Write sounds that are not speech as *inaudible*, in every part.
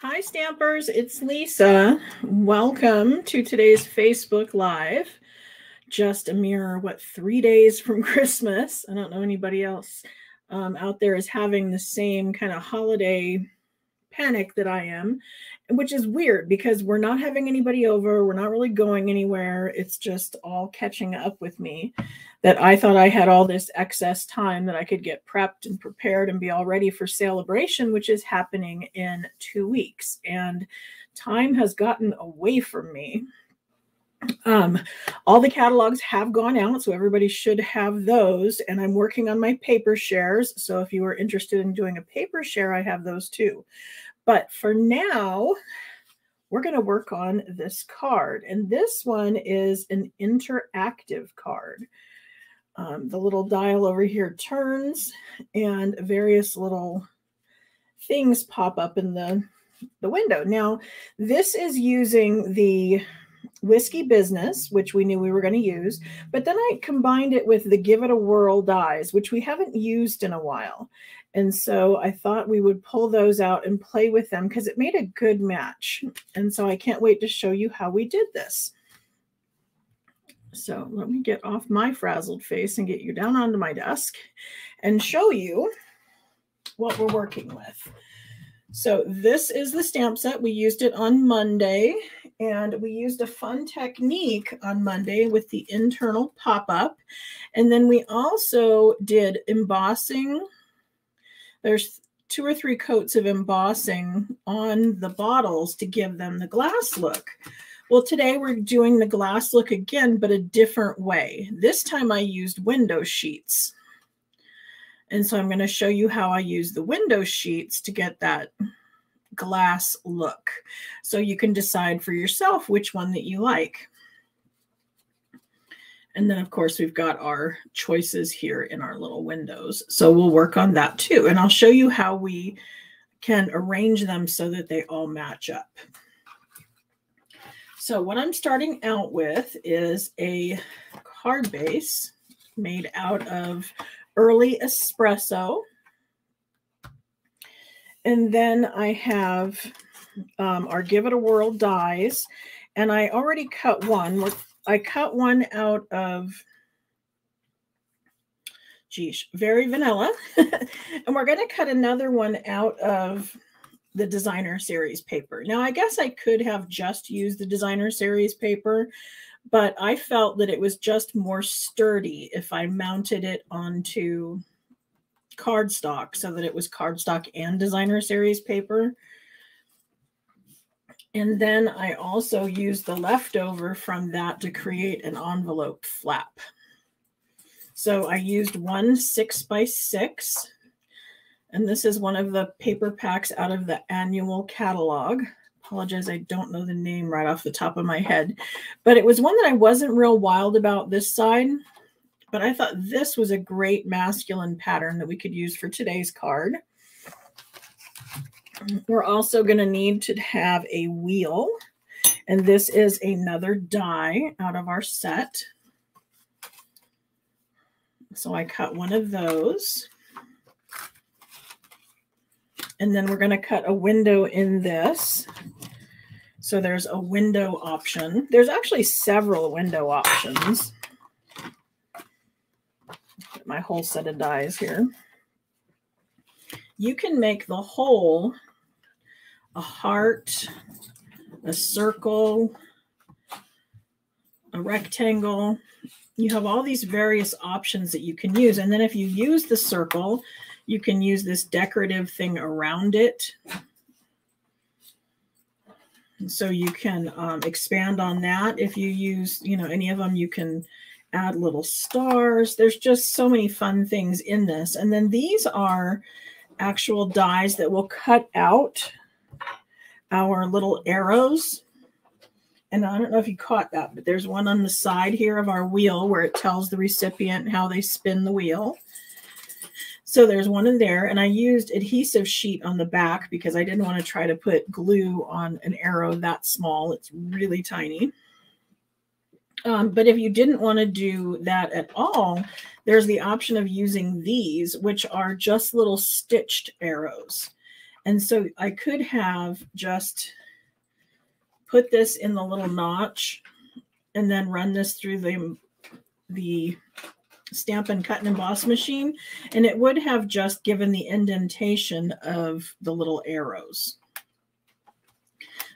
Hi, Stampers. It's Lisa. Welcome to today's Facebook Live. Just a mere, what, three days from *laughs* Christmas. I don't know anybody else um, out there is having the same kind of holiday panic that I am, which is weird because we're not having anybody over. We're not really going anywhere. It's just all catching up with me that I thought I had all this excess time that I could get prepped and prepared and be all ready for celebration, which is happening in two weeks. And time has gotten away from me. Um, all the catalogs have gone out, so everybody should have those. And I'm working on my paper shares. So if you are interested in doing a paper share, I have those too. But for now, we're going to work on this card. And this one is an interactive card. Um, the little dial over here turns and various little things pop up in the, the window. Now, this is using the Whiskey Business, which we knew we were going to use, but then I combined it with the Give It a Whirl dies, which we haven't used in a while. And so I thought we would pull those out and play with them because it made a good match. And so I can't wait to show you how we did this. So let me get off my frazzled face and get you down onto my desk and show you what we're working with. So this is the stamp set. We used it on Monday and we used a fun technique on Monday with the internal pop-up. And then we also did embossing. There's two or three coats of embossing on the bottles to give them the glass look. Well, today we're doing the glass look again, but a different way. This time I used window sheets. And so I'm going to show you how I use the window sheets to get that glass look. So you can decide for yourself which one that you like. And then, of course, we've got our choices here in our little windows. So we'll work on that too. And I'll show you how we can arrange them so that they all match up. So what I'm starting out with is a card base made out of early espresso. And then I have um, our Give It a Whirl dies. And I already cut one. I cut one out of, geez, very vanilla. *laughs* and we're going to cut another one out of the designer series paper. Now, I guess I could have just used the designer series paper, but I felt that it was just more sturdy if I mounted it onto cardstock so that it was cardstock and designer series paper. And then I also used the leftover from that to create an envelope flap. So I used one six by six and this is one of the paper packs out of the annual catalog. Apologize, I don't know the name right off the top of my head. But it was one that I wasn't real wild about this side. But I thought this was a great masculine pattern that we could use for today's card. We're also going to need to have a wheel. And this is another die out of our set. So I cut one of those. And then we're going to cut a window in this. So there's a window option. There's actually several window options. My whole set of dies here. You can make the whole a heart, a circle, a rectangle. You have all these various options that you can use. And then if you use the circle, you can use this decorative thing around it. So you can um, expand on that. If you use, you know, any of them, you can add little stars. There's just so many fun things in this. And then these are actual dies that will cut out our little arrows. And I don't know if you caught that, but there's one on the side here of our wheel where it tells the recipient how they spin the wheel. So there's one in there, and I used adhesive sheet on the back because I didn't want to try to put glue on an arrow that small. It's really tiny. Um, but if you didn't want to do that at all, there's the option of using these, which are just little stitched arrows. And so I could have just put this in the little notch and then run this through the, the Stampin' Cut and emboss machine and it would have just given the indentation of the little arrows.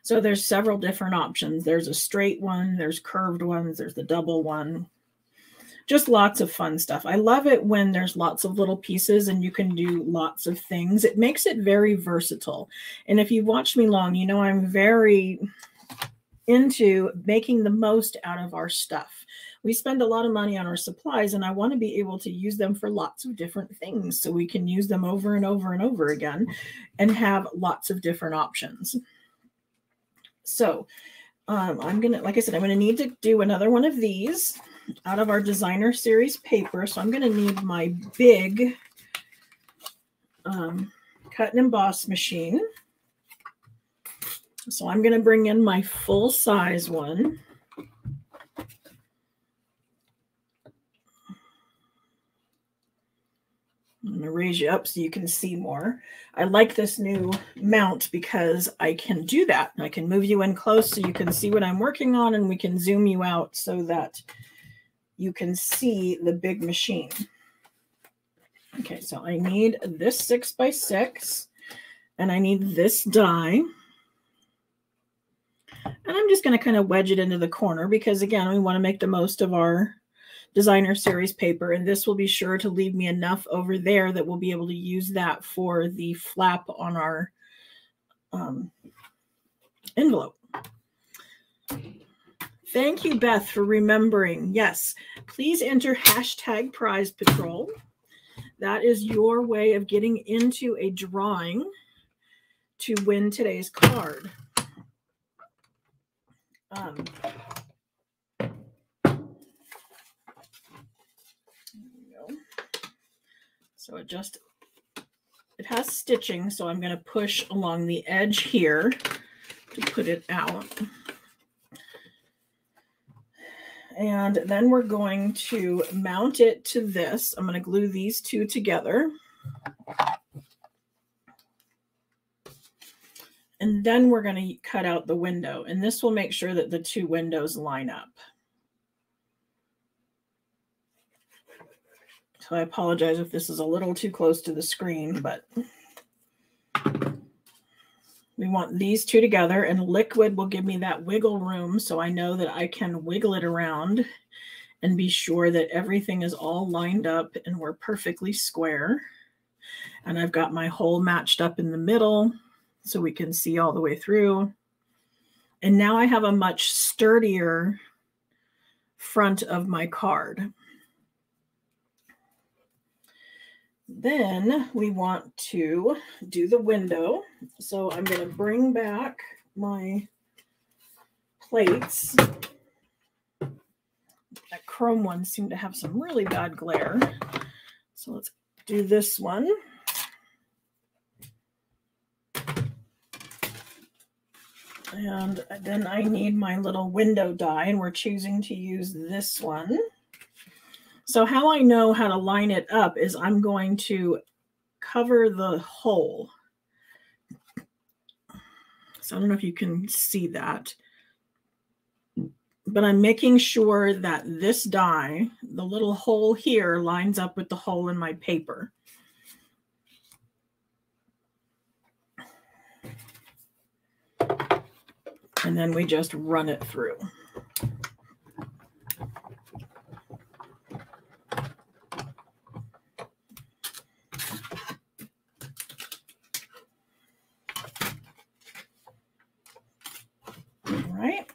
So there's several different options. There's a straight one, there's curved ones, there's the double one. Just lots of fun stuff. I love it when there's lots of little pieces and you can do lots of things. It makes it very versatile. And if you've watched me long, you know I'm very into making the most out of our stuff. We spend a lot of money on our supplies, and I want to be able to use them for lots of different things so we can use them over and over and over again and have lots of different options. So um, I'm going to, like I said, I'm going to need to do another one of these out of our designer series paper. So I'm going to need my big um, cut and emboss machine. So I'm going to bring in my full size one. I'm going to raise you up so you can see more. I like this new mount because I can do that. I can move you in close so you can see what I'm working on and we can zoom you out so that you can see the big machine. Okay, so I need this six by six and I need this die. And I'm just going to kind of wedge it into the corner because, again, we want to make the most of our designer series paper. And this will be sure to leave me enough over there that we'll be able to use that for the flap on our um, envelope. Thank you, Beth, for remembering. Yes, please enter hashtag prize patrol. That is your way of getting into a drawing to win today's card. Um, so it just, it has stitching, so I'm going to push along the edge here to put it out. And then we're going to mount it to this. I'm going to glue these two together. And then we're going to cut out the window. And this will make sure that the two windows line up. So I apologize if this is a little too close to the screen, but we want these two together and liquid will give me that wiggle room so I know that I can wiggle it around and be sure that everything is all lined up and we're perfectly square. And I've got my hole matched up in the middle so we can see all the way through. And now I have a much sturdier front of my card. Then we want to do the window. So I'm going to bring back my plates. That chrome one seemed to have some really bad glare. So let's do this one. And then I need my little window die, and we're choosing to use this one. So how I know how to line it up is I'm going to cover the hole. So I don't know if you can see that. But I'm making sure that this die, the little hole here, lines up with the hole in my paper. and then we just run it through. Right,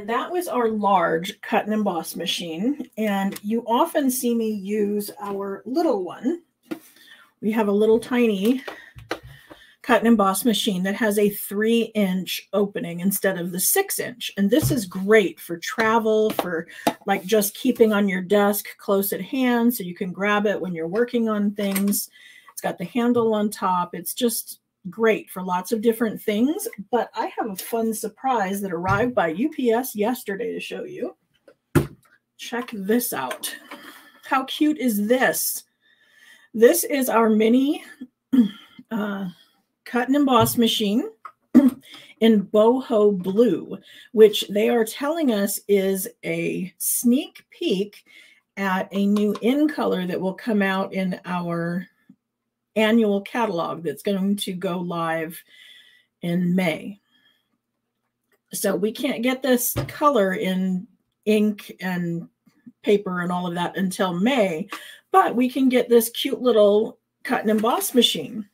And that was our large cut and emboss machine. And you often see me use our little one. We have a little tiny cut and emboss machine that has a three inch opening instead of the six inch. And this is great for travel, for like just keeping on your desk close at hand so you can grab it when you're working on things. It's got the handle on top. It's just great for lots of different things. But I have a fun surprise that arrived by UPS yesterday to show you. Check this out. How cute is this? This is our mini *clears throat* uh, cut and emboss machine *clears throat* in boho blue, which they are telling us is a sneak peek at a new in color that will come out in our annual catalog that's going to go live in May. So we can't get this color in ink and paper and all of that until May, but we can get this cute little cut and emboss machine.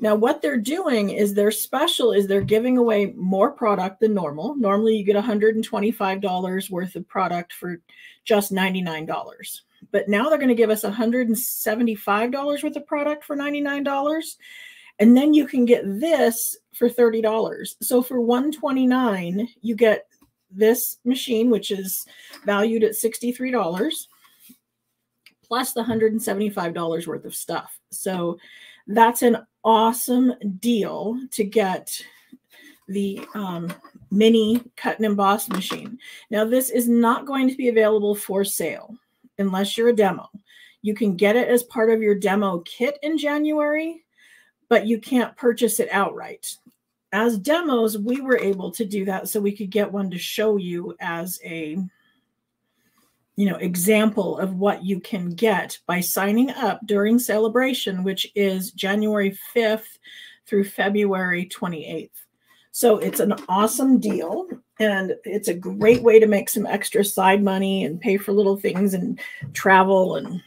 Now, what they're doing is their special is they're giving away more product than normal. Normally, you get $125 worth of product for just $99. But now they're going to give us $175 worth of product for $99. And then you can get this for $30. So for 129, you get this machine, which is valued at $63, plus the $175 worth of stuff. So that's an awesome deal to get the um, mini cut and emboss machine. Now, this is not going to be available for sale unless you're a demo. You can get it as part of your demo kit in January, but you can't purchase it outright. As demos, we were able to do that so we could get one to show you as a you know example of what you can get by signing up during celebration which is January 5th through February 28th. So it's an awesome deal and it's a great way to make some extra side money and pay for little things and travel and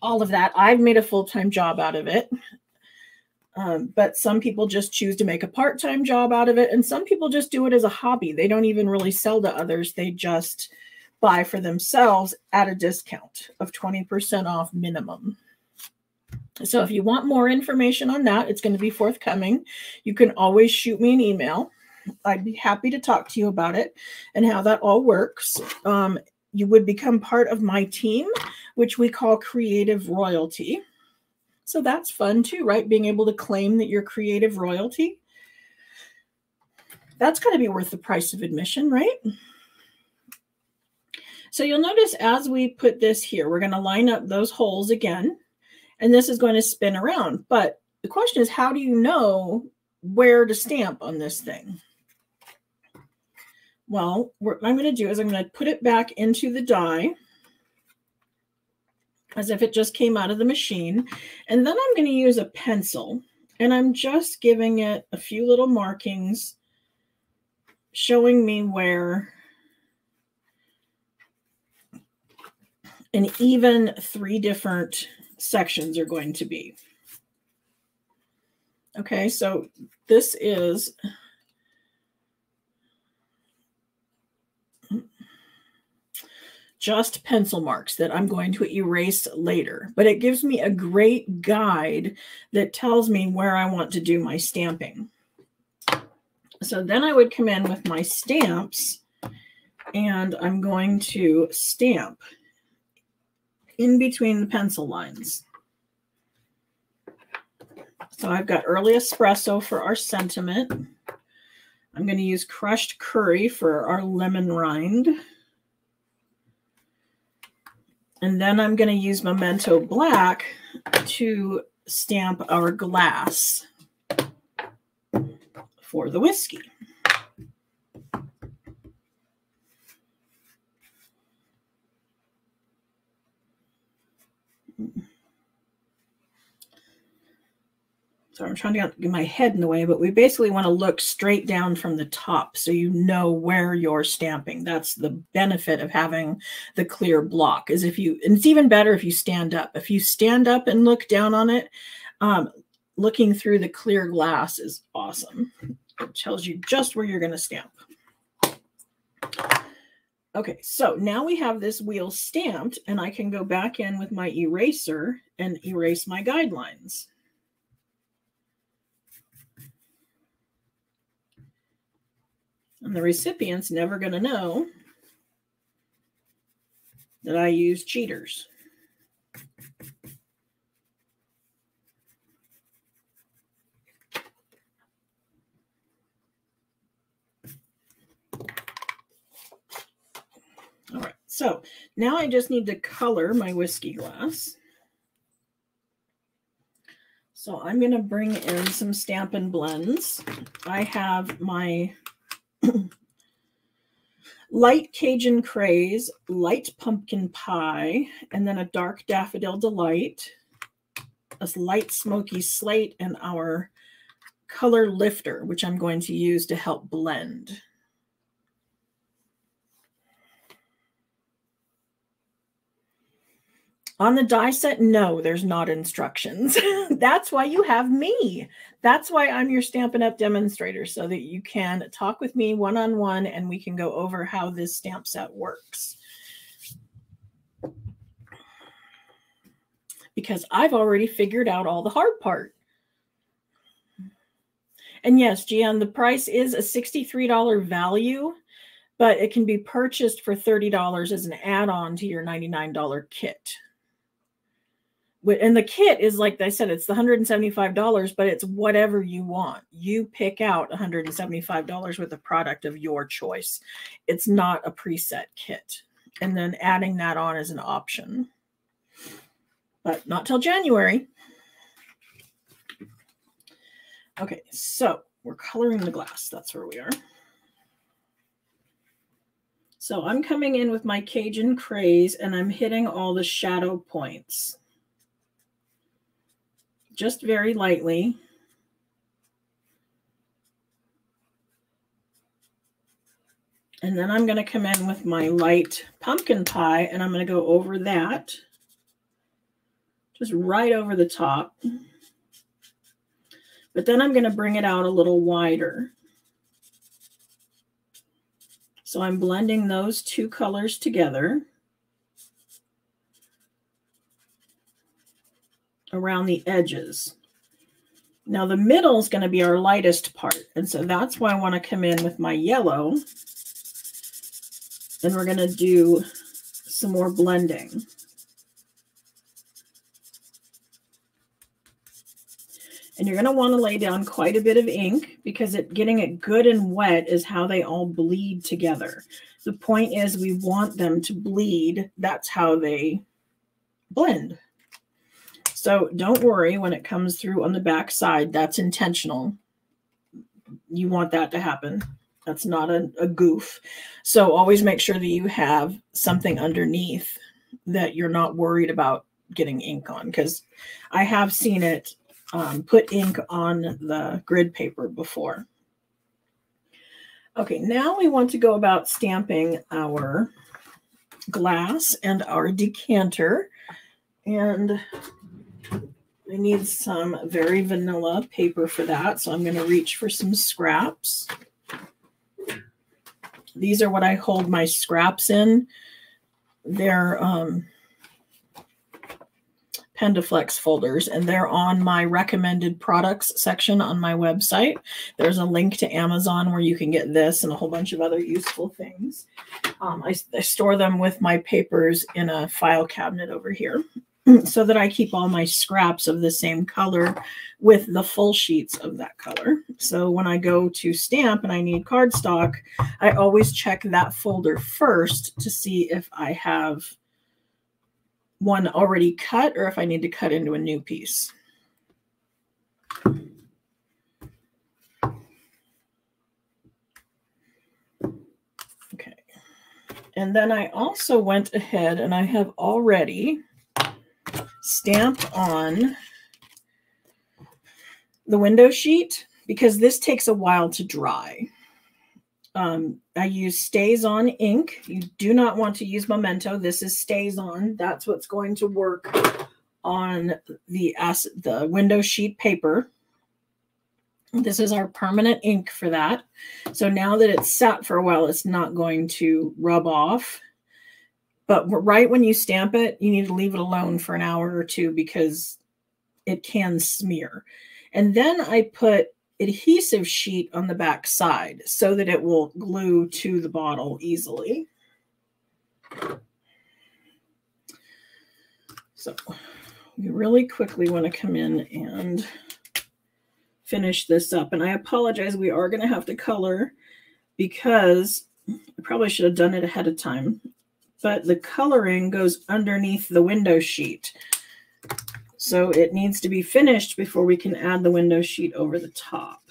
all of that. I've made a full-time job out of it. Um, but some people just choose to make a part-time job out of it and some people just do it as a hobby. They don't even really sell to others. They just buy for themselves at a discount of 20% off minimum. So if you want more information on that, it's going to be forthcoming. You can always shoot me an email. I'd be happy to talk to you about it and how that all works. Um, you would become part of my team, which we call creative royalty. So that's fun too, right? Being able to claim that you're creative royalty. That's going to be worth the price of admission, right? So you'll notice as we put this here, we're going to line up those holes again, and this is going to spin around. But the question is, how do you know where to stamp on this thing? Well, what I'm going to do is I'm going to put it back into the die as if it just came out of the machine. And then I'm going to use a pencil and I'm just giving it a few little markings showing me where and even three different sections are going to be. Okay, so this is just pencil marks that I'm going to erase later, but it gives me a great guide that tells me where I want to do my stamping. So then I would come in with my stamps and I'm going to stamp in between the pencil lines. So I've got early espresso for our sentiment. I'm going to use crushed curry for our lemon rind. And then I'm going to use Memento Black to stamp our glass for the whiskey. So I'm trying to get my head in the way, but we basically want to look straight down from the top so you know where you're stamping. That's the benefit of having the clear block is if you, and it's even better if you stand up. If you stand up and look down on it, um, looking through the clear glass is awesome. It tells you just where you're going to stamp. Okay, so now we have this wheel stamped and I can go back in with my eraser and erase my guidelines. And the recipient's never going to know that I use cheaters. All right, so now I just need to color my whiskey glass. So I'm going to bring in some Stampin' Blends. I have my light Cajun Craze, light pumpkin pie, and then a dark daffodil delight, a light smoky slate, and our color lifter, which I'm going to use to help blend. On the die set, no, there's not instructions. *laughs* That's why you have me. That's why I'm your Stampin' Up! demonstrator, so that you can talk with me one-on-one -on -one and we can go over how this stamp set works. Because I've already figured out all the hard part. And yes, Gian, the price is a $63 value, but it can be purchased for $30 as an add-on to your $99 kit. And the kit is like I said, it's the $175, but it's whatever you want. You pick out $175 worth of product of your choice. It's not a preset kit. And then adding that on is an option. But not till January. Okay, so we're coloring the glass. That's where we are. So I'm coming in with my Cajun Craze and I'm hitting all the shadow points. Just very lightly. And then I'm going to come in with my light pumpkin pie and I'm going to go over that. Just right over the top. But then I'm going to bring it out a little wider. So I'm blending those two colors together around the edges. Now the middle is going to be our lightest part. And so that's why I want to come in with my yellow. And we're going to do some more blending. And you're going to want to lay down quite a bit of ink because it getting it good and wet is how they all bleed together. The point is we want them to bleed. That's how they blend. So don't worry when it comes through on the back side. That's intentional. You want that to happen. That's not a, a goof. So always make sure that you have something underneath that you're not worried about getting ink on because I have seen it um, put ink on the grid paper before. Okay, now we want to go about stamping our glass and our decanter. And I need some very vanilla paper for that. So I'm going to reach for some scraps. These are what I hold my scraps in. They're um, Pendaflex folders, and they're on my recommended products section on my website. There's a link to Amazon where you can get this and a whole bunch of other useful things. Um, I, I store them with my papers in a file cabinet over here *clears throat* so that I keep all my scraps of the same color with the full sheets of that color. So when I go to stamp and I need cardstock, I always check that folder first to see if I have one already cut or if I need to cut into a new piece. Okay. And then I also went ahead and I have already stamped on the window sheet because this takes a while to dry. Um, I use StazOn ink. You do not want to use Memento. This is StazOn. That's what's going to work on the the window sheet paper. This is our permanent ink for that. So now that it's sat for a while, it's not going to rub off. But right when you stamp it, you need to leave it alone for an hour or two because it can smear. And then I put adhesive sheet on the back side so that it will glue to the bottle easily. So we really quickly want to come in and finish this up. And I apologize, we are going to have to color because I probably should have done it ahead of time. But the coloring goes underneath the window sheet. So it needs to be finished before we can add the window sheet over the top.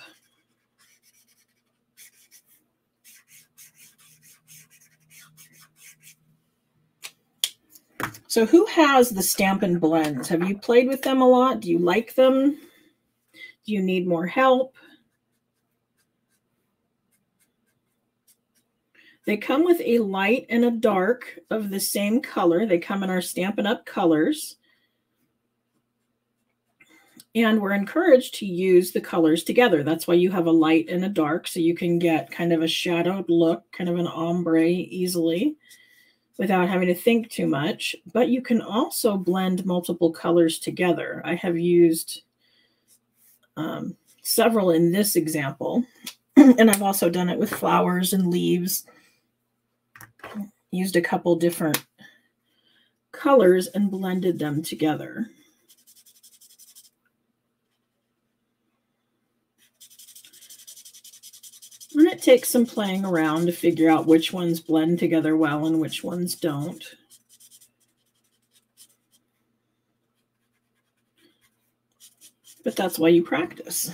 So who has the Stampin' Blends? Have you played with them a lot? Do you like them? Do you need more help? They come with a light and a dark of the same color. They come in our Stampin' Up! colors. And we're encouraged to use the colors together. That's why you have a light and a dark, so you can get kind of a shadowed look, kind of an ombre easily without having to think too much. But you can also blend multiple colors together. I have used um, several in this example, *clears throat* and I've also done it with flowers and leaves. Used a couple different colors and blended them together. And it takes some playing around to figure out which ones blend together well and which ones don't. But that's why you practice.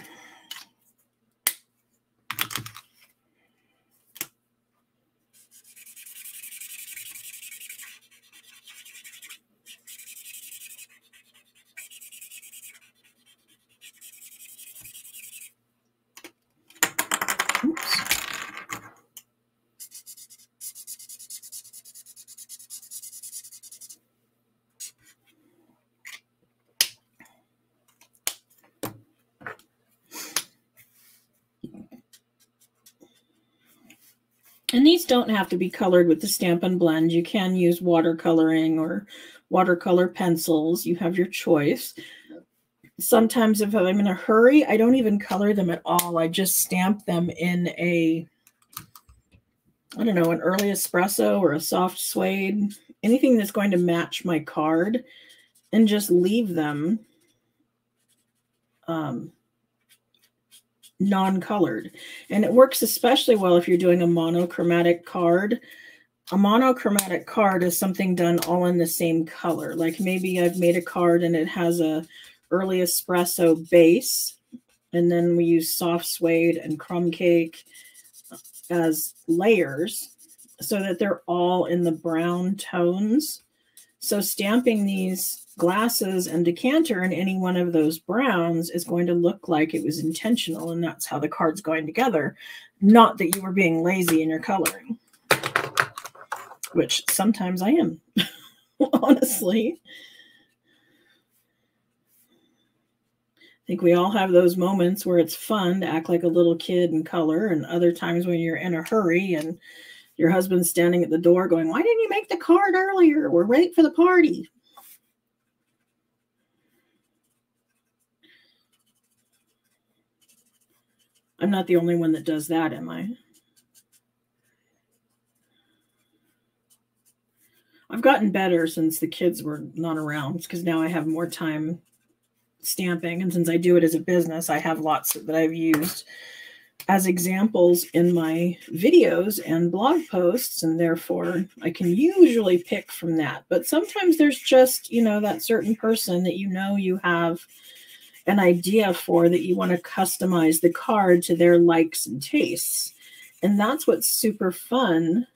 And these don't have to be colored with the Stampin' Blend. You can use watercoloring or watercolor pencils. You have your choice. Sometimes if I'm in a hurry, I don't even color them at all. I just stamp them in a, I don't know, an early espresso or a soft suede, anything that's going to match my card and just leave them um, non-colored. And it works especially well if you're doing a monochromatic card. A monochromatic card is something done all in the same color. Like maybe I've made a card and it has a early espresso base, and then we use soft suede and crumb cake as layers so that they're all in the brown tones. So stamping these glasses and decanter in any one of those browns is going to look like it was intentional and that's how the card's going together. Not that you were being lazy in your coloring, which sometimes I am, *laughs* honestly. I think we all have those moments where it's fun to act like a little kid and color, and other times when you're in a hurry and your husband's standing at the door going, Why didn't you make the card earlier? We're late for the party. I'm not the only one that does that, am I? I've gotten better since the kids were not around because now I have more time stamping. And since I do it as a business, I have lots that I've used as examples in my videos and blog posts. And therefore, I can usually pick from that. But sometimes there's just, you know, that certain person that you know you have an idea for that you want to customize the card to their likes and tastes. And that's what's super fun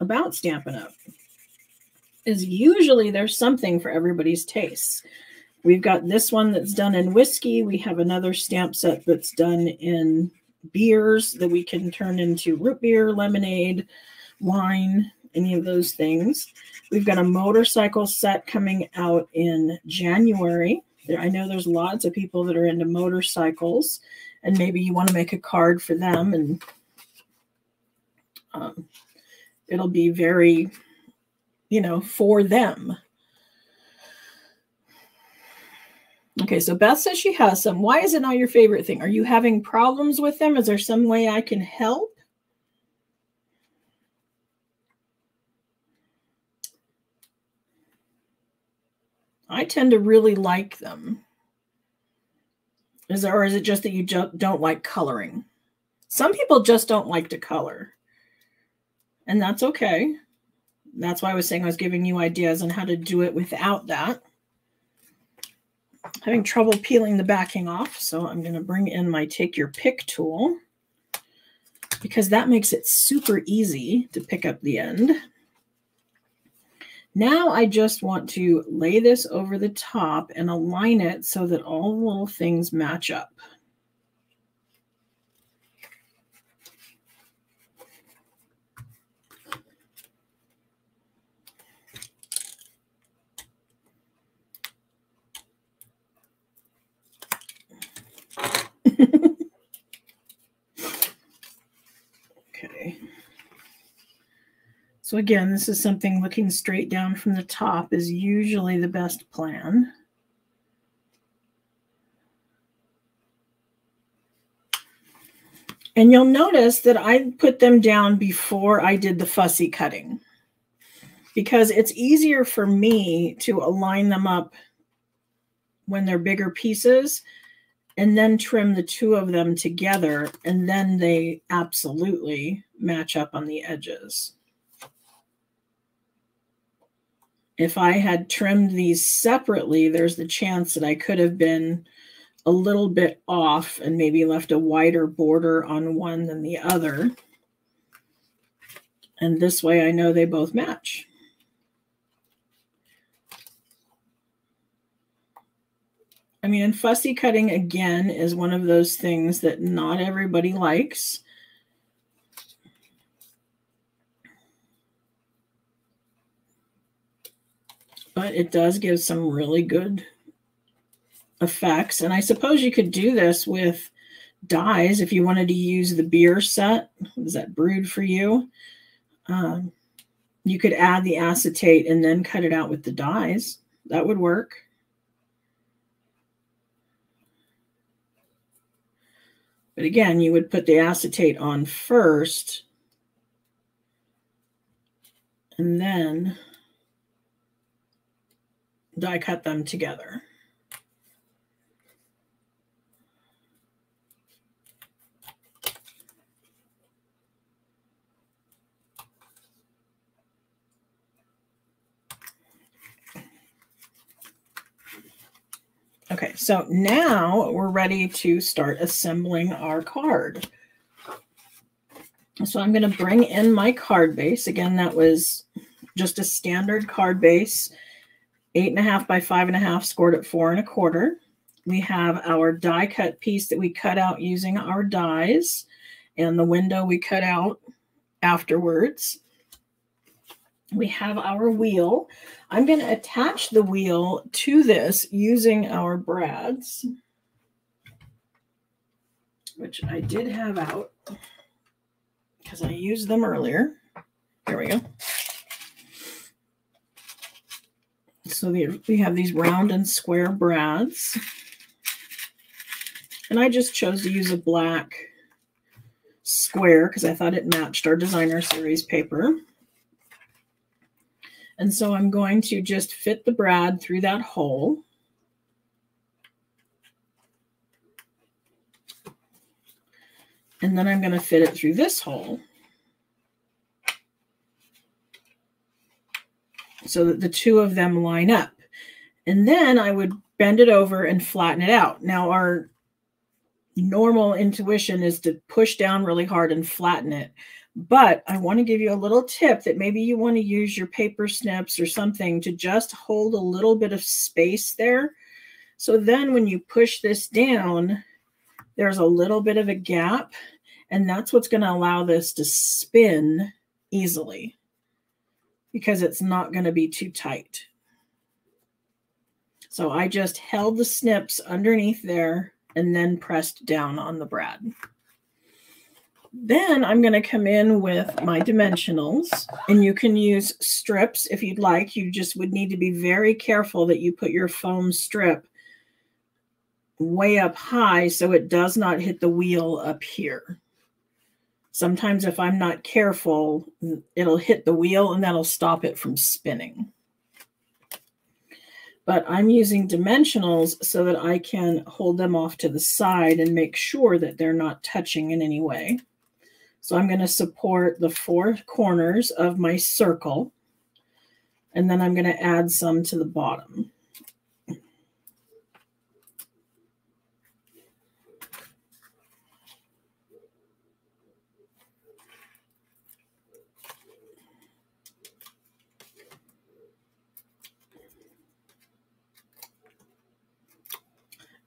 about Stampin' Up! is usually there's something for everybody's tastes. We've got this one that's done in whiskey. We have another stamp set that's done in beers that we can turn into root beer, lemonade, wine, any of those things. We've got a motorcycle set coming out in January. I know there's lots of people that are into motorcycles, and maybe you want to make a card for them, and um, it'll be very, you know, for them. Okay, so Beth says she has some. Why is it not your favorite thing? Are you having problems with them? Is there some way I can help? I tend to really like them. Is there, or is it just that you don't like coloring? Some people just don't like to color. And that's okay. That's why I was saying I was giving you ideas on how to do it without that. having trouble peeling the backing off, so I'm going to bring in my take your pick tool because that makes it super easy to pick up the end. Now I just want to lay this over the top and align it so that all the little things match up. So again, this is something looking straight down from the top is usually the best plan. And you'll notice that I put them down before I did the fussy cutting because it's easier for me to align them up when they're bigger pieces and then trim the two of them together and then they absolutely match up on the edges. If I had trimmed these separately, there's the chance that I could have been a little bit off and maybe left a wider border on one than the other. And this way I know they both match. I mean, and fussy cutting again is one of those things that not everybody likes. But it does give some really good effects. And I suppose you could do this with dies if you wanted to use the beer set. Was that brewed for you? Um, you could add the acetate and then cut it out with the dies. That would work. But again, you would put the acetate on first and then die cut them together. Okay, so now we're ready to start assembling our card. So I'm going to bring in my card base. Again, that was just a standard card base eight and a half by five and a half scored at four and a quarter. We have our die cut piece that we cut out using our dies and the window we cut out afterwards. We have our wheel. I'm going to attach the wheel to this using our brads, which I did have out because I used them earlier. Here we go. So we have these round and square brads. And I just chose to use a black square because I thought it matched our designer series paper. And so I'm going to just fit the brad through that hole. And then I'm going to fit it through this hole. So that the two of them line up. And then I would bend it over and flatten it out. Now, our normal intuition is to push down really hard and flatten it. But I want to give you a little tip that maybe you want to use your paper snips or something to just hold a little bit of space there. So then when you push this down, there's a little bit of a gap, and that's what's going to allow this to spin easily because it's not going to be too tight. So I just held the snips underneath there and then pressed down on the brad. Then I'm going to come in with my dimensionals and you can use strips if you'd like. You just would need to be very careful that you put your foam strip way up high so it does not hit the wheel up here. Sometimes if I'm not careful, it'll hit the wheel and that'll stop it from spinning. But I'm using dimensionals so that I can hold them off to the side and make sure that they're not touching in any way. So I'm going to support the four corners of my circle. And then I'm going to add some to the bottom.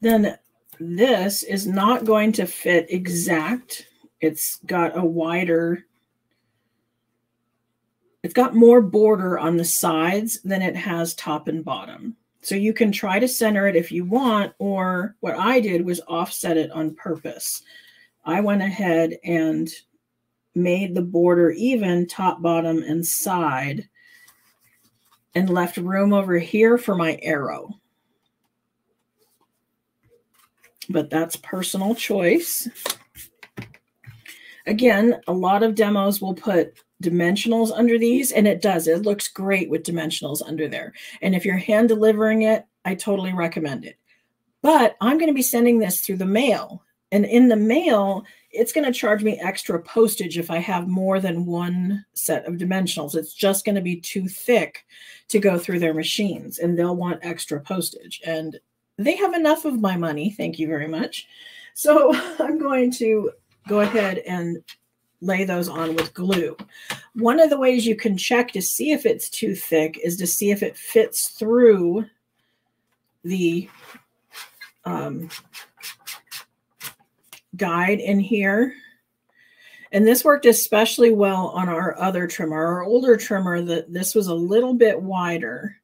Then this is not going to fit exact. It's got a wider, it's got more border on the sides than it has top and bottom. So you can try to center it if you want, or what I did was offset it on purpose. I went ahead and made the border even top, bottom, and side and left room over here for my arrow. But that's personal choice. Again, a lot of demos will put dimensionals under these, and it does. It looks great with dimensionals under there. And if you're hand delivering it, I totally recommend it. But I'm going to be sending this through the mail. And in the mail, it's going to charge me extra postage if I have more than one set of dimensionals. It's just going to be too thick to go through their machines and they'll want extra postage. And they have enough of my money. Thank you very much. So *laughs* I'm going to go ahead and lay those on with glue. One of the ways you can check to see if it's too thick is to see if it fits through the um, guide in here. And this worked especially well on our other trimmer. Our older trimmer, that this was a little bit wider.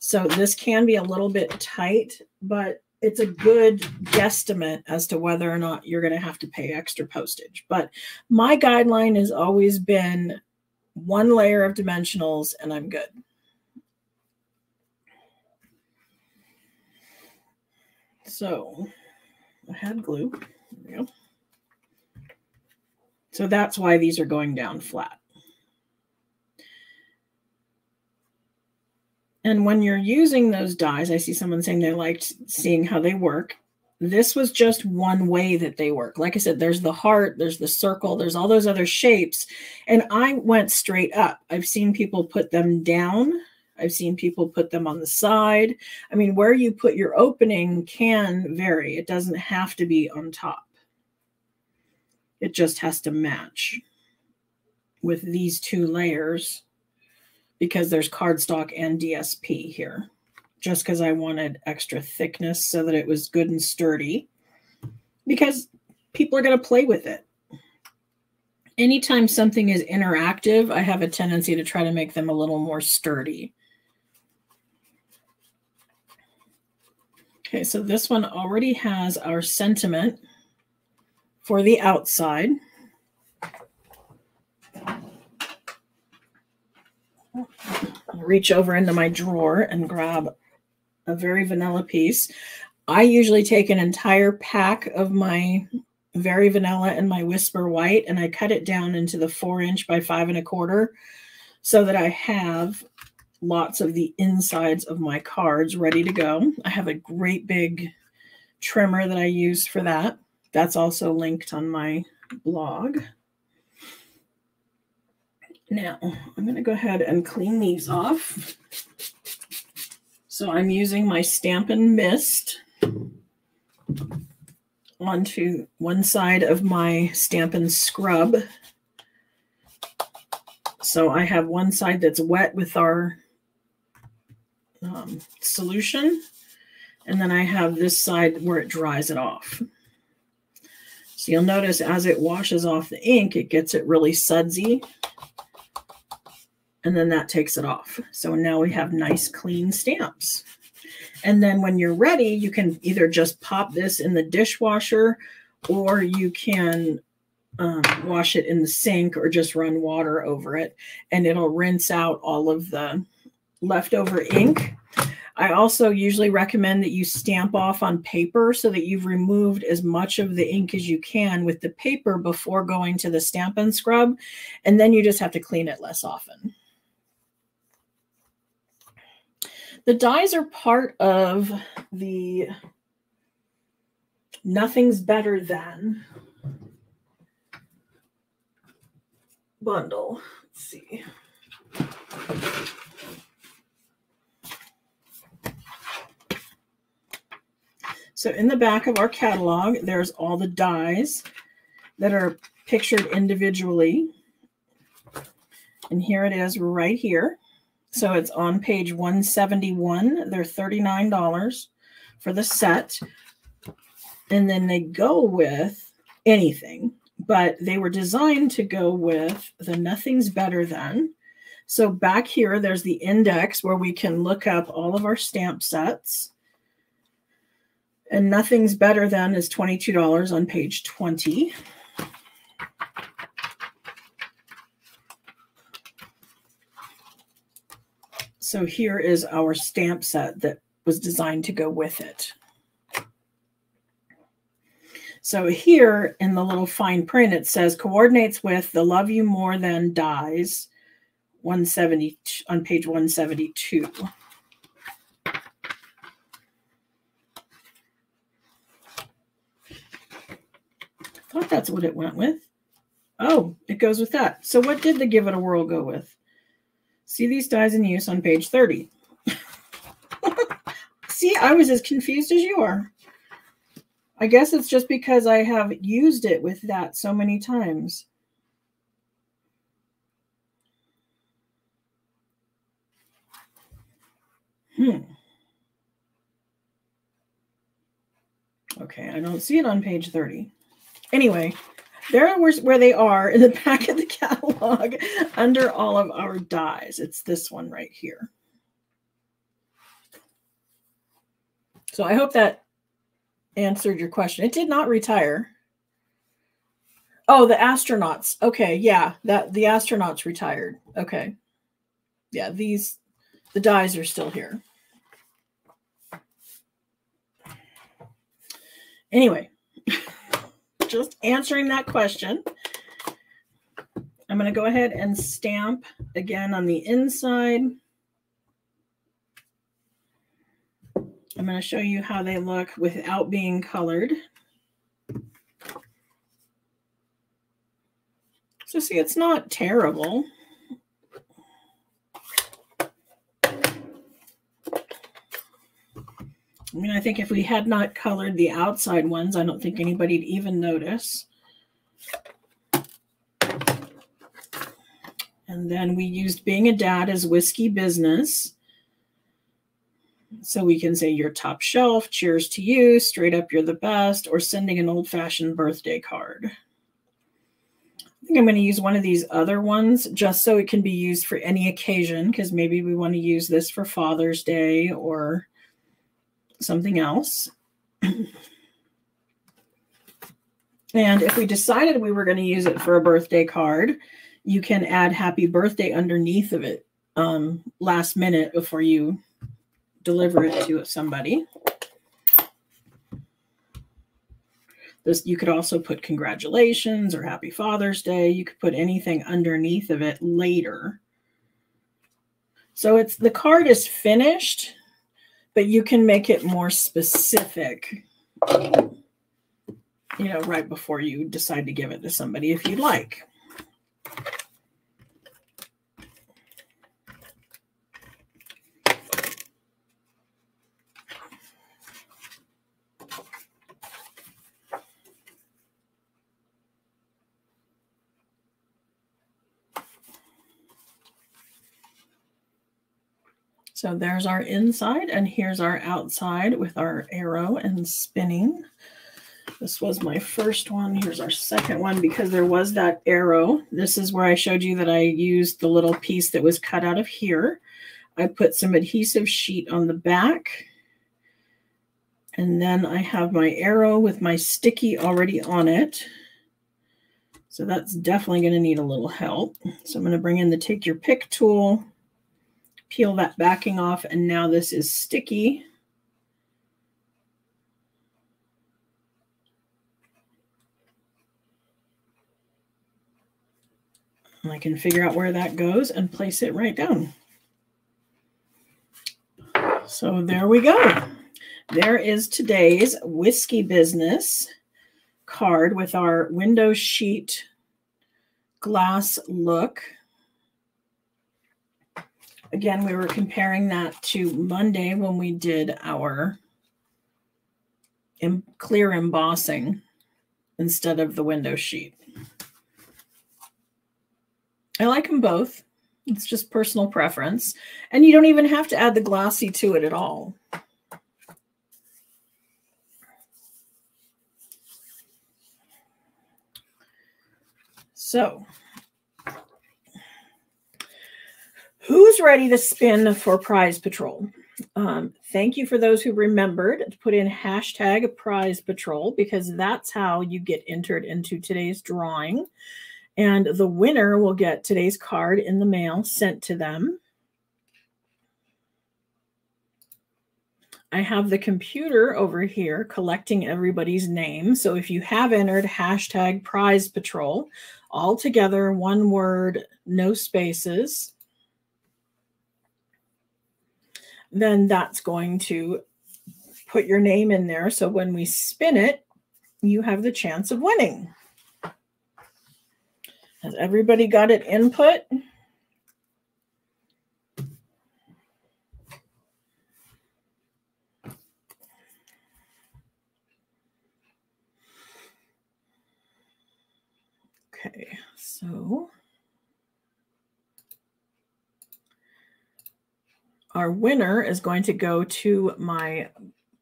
So this can be a little bit tight, but it's a good guesstimate as to whether or not you're going to have to pay extra postage. But my guideline has always been one layer of dimensionals and I'm good. So I had glue. So that's why these are going down flat. And when you're using those dies, I see someone saying they liked seeing how they work. This was just one way that they work. Like I said, there's the heart, there's the circle, there's all those other shapes. And I went straight up. I've seen people put them down. I've seen people put them on the side. I mean, where you put your opening can vary. It doesn't have to be on top. It just has to match with these two layers because there's cardstock and DSP here. Just because I wanted extra thickness so that it was good and sturdy. Because people are going to play with it. Anytime something is interactive, I have a tendency to try to make them a little more sturdy. Okay, so this one already has our sentiment for the outside. Reach over into my drawer and grab a very vanilla piece. I usually take an entire pack of my very vanilla and my whisper white and I cut it down into the four inch by five and a quarter so that I have lots of the insides of my cards ready to go. I have a great big trimmer that I use for that. That's also linked on my blog. Now, I'm going to go ahead and clean these off. So I'm using my Stampin' Mist onto one side of my Stampin' Scrub. So I have one side that's wet with our um, solution, and then I have this side where it dries it off. So you'll notice as it washes off the ink, it gets it really sudsy. And then that takes it off. So now we have nice clean stamps. And then when you're ready, you can either just pop this in the dishwasher or you can um, wash it in the sink or just run water over it and it'll rinse out all of the leftover ink I also usually recommend that you stamp off on paper so that you've removed as much of the ink as you can with the paper before going to the Stampin' Scrub, and then you just have to clean it less often. The dies are part of the Nothing's Better Than bundle. Let's see. So in the back of our catalog, there's all the dies that are pictured individually. And here it is right here. So it's on page 171. They're $39 for the set. and then they go with anything, but they were designed to go with the nothing's better than. So back here, there's the index where we can look up all of our stamp sets. And nothing's better than is $22 on page 20. So here is our stamp set that was designed to go with it. So here in the little fine print, it says coordinates with the love you more than dies 170 on page 172. I thought that's what it went with. Oh, it goes with that. So what did the Give It a Whirl go with? See these dies in use on page 30. *laughs* See, I was as confused as you are. I guess it's just because I have used it with that so many times. Hmm. Okay, I don't see it on page 30. Anyway, there was where they are in the *laughs* back of the catalog under all of our dies. It's this one right here. So I hope that answered your question. It did not retire. Oh, the astronauts. Okay, yeah, that the astronauts retired. Okay. Yeah, these the dies are still here. Anyway, *laughs* just answering that question. I'm going to go ahead and stamp again on the inside. I'm going to show you how they look without being colored. So see, it's not terrible. I mean, I think if we had not colored the outside ones, I don't think anybody'd even notice. And then we used Being a Dad as Whiskey Business. So we can say your top shelf, cheers to you, straight up you're the best, or sending an old fashioned birthday card. I think I'm going to use one of these other ones just so it can be used for any occasion because maybe we want to use this for Father's Day or something else. and if we decided we were going to use it for a birthday card, you can add happy birthday underneath of it um, last minute before you deliver it to somebody. This, you could also put congratulations or happy Father's Day. You could put anything underneath of it later. So it's the card is finished but you can make it more specific, you know, right before you decide to give it to somebody if you'd like. So there's our inside and here's our outside with our arrow and spinning. This was my first one. Here's our second one because there was that arrow. This is where I showed you that I used the little piece that was cut out of here. I put some adhesive sheet on the back. And then I have my arrow with my sticky already on it. So that's definitely going to need a little help. So I'm going to bring in the take your pick tool peel that backing off and now this is sticky. And I can figure out where that goes and place it right down. So there we go. There is today's Whiskey Business card with our window sheet glass look again, we were comparing that to Monday when we did our clear embossing instead of the window sheet. I like them both. It's just personal preference. And you don't even have to add the glossy to it at all. So who's ready to spin for Prize Patrol? Um, thank you for those who remembered to put in hashtag Prize Patrol because that's how you get entered into today's drawing. And the winner will get today's card in the mail sent to them. I have the computer over here collecting everybody's name. So if you have entered hashtag prize patrol, all together, one word, no spaces, then that's going to put your name in there. So when we spin it, you have the chance of winning. Has everybody got it input? Okay, so our winner is going to go to my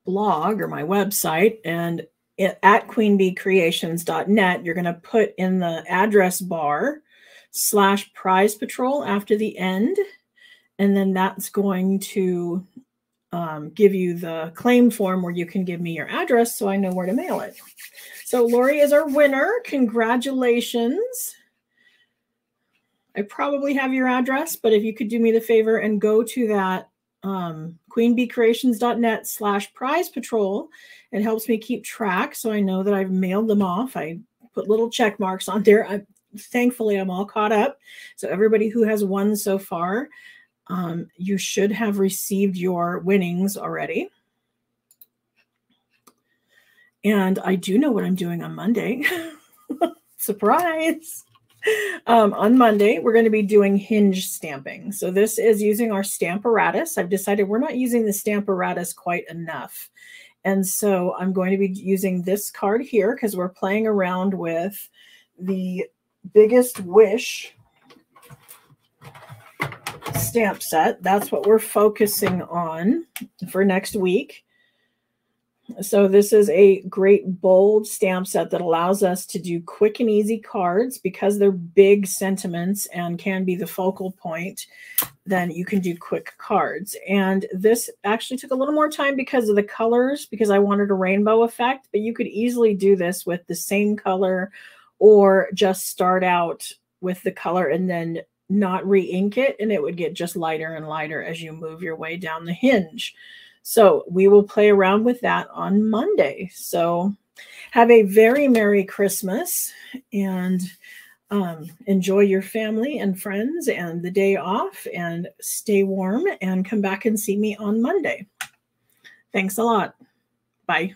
blog or my website and at queenbcreations.net, you're going to put in the address bar slash prize patrol after the end. And then that's going to um, give you the claim form where you can give me your address so I know where to mail it. So Lori is our winner. Congratulations. I probably have your address, but if you could do me the favor and go to that um, queenbcreations.net slash prize patrol, it helps me keep track so I know that I've mailed them off. I put little check marks on there. I, thankfully, I'm all caught up. So everybody who has won so far, um, you should have received your winnings already. And I do know what I'm doing on Monday. *laughs* Surprise. Um, on Monday, we're going to be doing hinge stamping. So this is using our Stamparatus. I've decided we're not using the Stamparatus quite enough. And so I'm going to be using this card here because we're playing around with the biggest wish stamp set. That's what we're focusing on for next week. So this is a great bold stamp set that allows us to do quick and easy cards because they're big sentiments and can be the focal point. Then you can do quick cards. And this actually took a little more time because of the colors, because I wanted a rainbow effect, but you could easily do this with the same color or just start out with the color and then not re-ink it and it would get just lighter and lighter as you move your way down the hinge. So we will play around with that on Monday. So have a very Merry Christmas and um, enjoy your family and friends and the day off and stay warm and come back and see me on Monday. Thanks a lot. Bye.